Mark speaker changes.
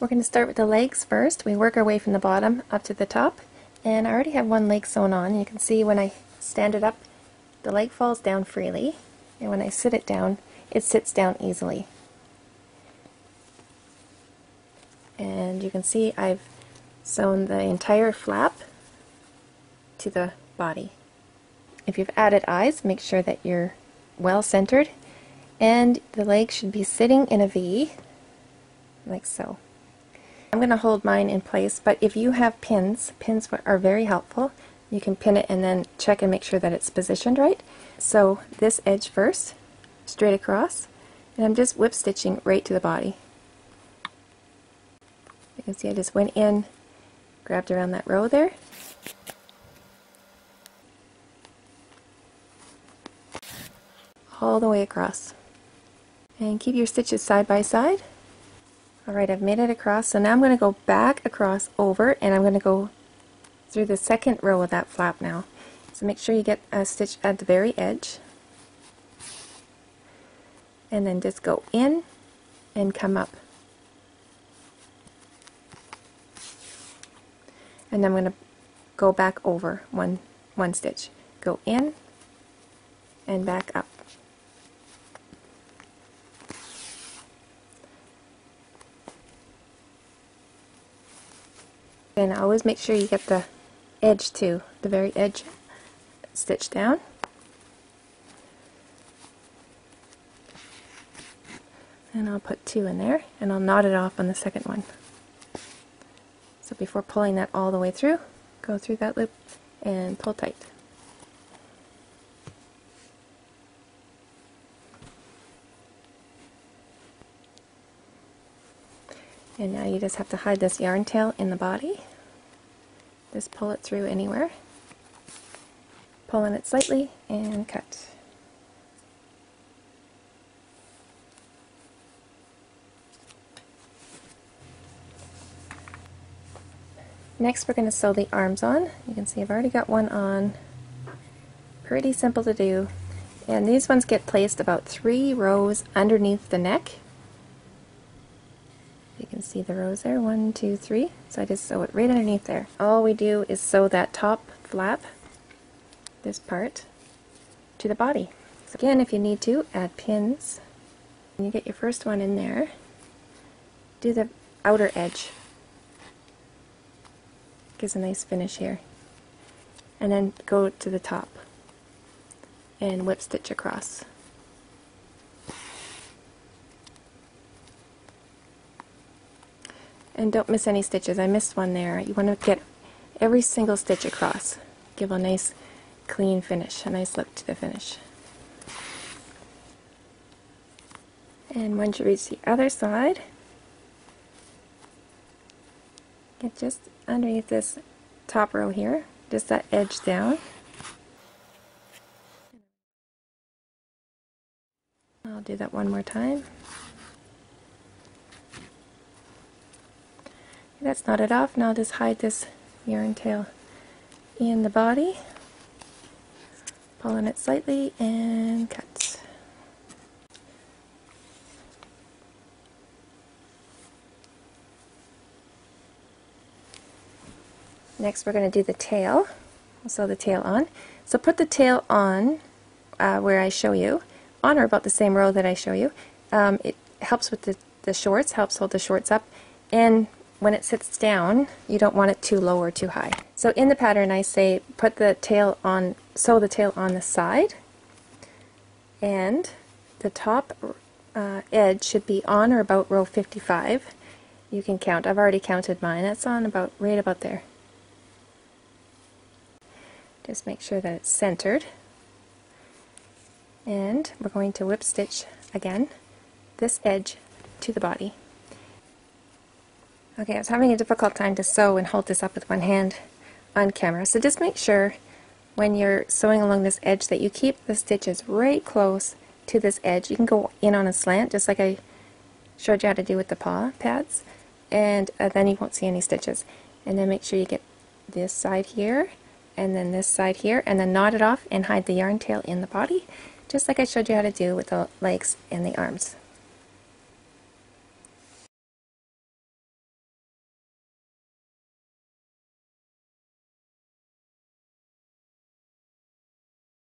Speaker 1: We're going to start with the legs first. We work our way from the bottom up to the top. And I already have one leg sewn on. You can see when I stand it up, the leg falls down freely. And when I sit it down, it sits down easily. And you can see I've sewn the entire flap to the body. If you've added eyes, make sure that you're well centered and the leg should be sitting in a V like so. I'm going to hold mine in place, but if you have pins, pins are very helpful. You can pin it and then check and make sure that it's positioned right. So this edge first, straight across, and I'm just whip stitching right to the body. You can see I just went in, grabbed around that row there, all the way across. And keep your stitches side by side. Alright, I've made it across, so now I'm going to go back across over and I'm going to go through the second row of that flap now. So make sure you get a stitch at the very edge. And then just go in and come up. And I'm going to go back over one, one stitch. Go in and back up. And always make sure you get the edge too, the very edge stitched down. And I'll put two in there, and I'll knot it off on the second one. So before pulling that all the way through, go through that loop and pull tight. And now you just have to hide this yarn tail in the body. Just pull it through anywhere. Pull in it slightly and cut. Next we're going to sew the arms on. You can see I've already got one on. Pretty simple to do. And these ones get placed about three rows underneath the neck can see the rows there, one, two, three. So I just sew it right underneath there. All we do is sew that top flap, this part, to the body. So again, if you need to, add pins. When you get your first one in there, do the outer edge. Gives a nice finish here. And then go to the top and whip stitch across. And don't miss any stitches. I missed one there. You want to get every single stitch across. Give a nice clean finish, a nice look to the finish. And once you reach the other side, get just underneath this top row here, just that edge down. I'll do that one more time. That's knotted off. Now I'll just hide this yarn tail in the body. Pull in it slightly and cut. Next we're going to do the tail. We'll sew the tail on. So put the tail on uh, where I show you, on or about the same row that I show you. Um, it helps with the, the shorts, helps hold the shorts up, and when it sits down, you don't want it too low or too high. So in the pattern I say put the tail on, sew the tail on the side, and the top uh, edge should be on or about row 55. You can count. I've already counted mine. That's on about right about there. Just make sure that it's centered. And we're going to whip stitch again this edge to the body. Okay, I was having a difficult time to sew and hold this up with one hand on camera, so just make sure when you're sewing along this edge that you keep the stitches right close to this edge. You can go in on a slant, just like I showed you how to do with the paw pads, and uh, then you won't see any stitches. And then make sure you get this side here, and then this side here, and then knot it off and hide the yarn tail in the body, just like I showed you how to do with the legs and the arms.